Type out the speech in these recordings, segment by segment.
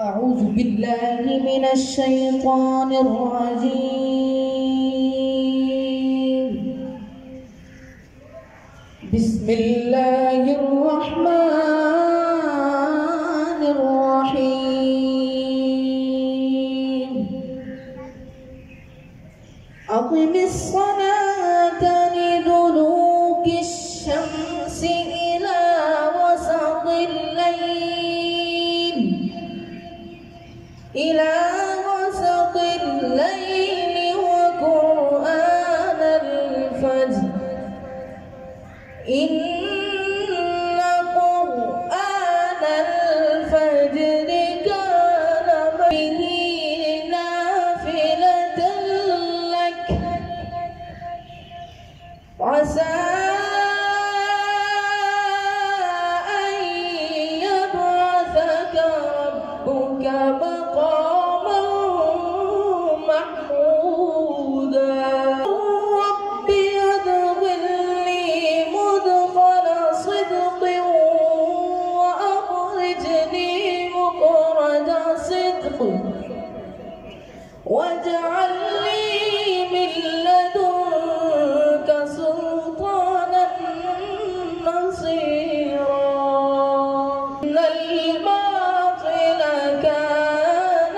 أعوذ بالله من الشيطان الرجيم. بسم الله الرحمن الرحيم. أقم الصلاة واجعل لي من لدنك سلطانا نصيرا. إن الباطل كان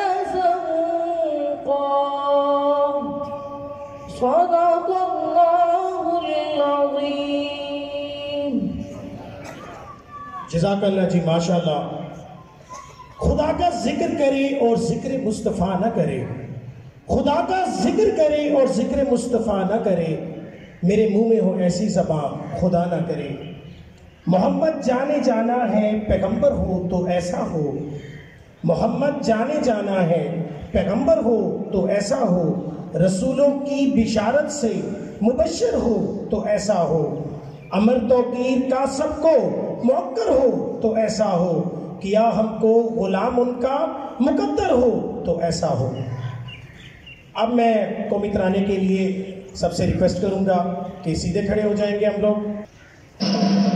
صدق الله العظيم. جزاك الله جی ماشاءاللہ خدا کا ذکر کرے اور ذکر مصطفیٰ نہ کرے۔ خدا کا ذکر کرے اور ذکر مصطفیٰ نہ کرے، میرے منہ میں ہو ایسی زبان خدا نہ کرے۔ محمد جانے جانا ہے، پیغمبر ہو تو ایسا ہو۔ محمد جانے جانا ہے، پیغمبر ہو تو ایسا ہو۔ رسولوں کی بشارت سے مبشر ہو تو ایسا ہو۔ امر توقیر کا سب کو موقر ہو تو ایسا ہو۔ کیا ہم کو غلام ان کا مقدر ہو تو ایسا ہو۔ अब मैं कौमी तराने के लिए सबसे request करूँगा कि सीधे खड़े हो जाएँगे हम लोग।